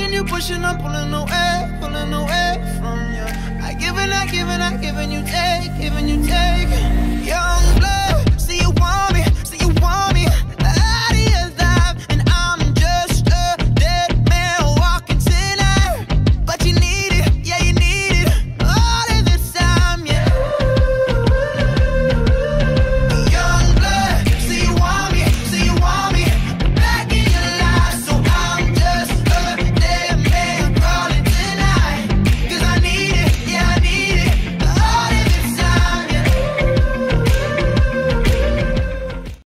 Pushing, you pushing, I'm pulling away, pulling away from you. I give and I give and I give and you take, giving you take. Young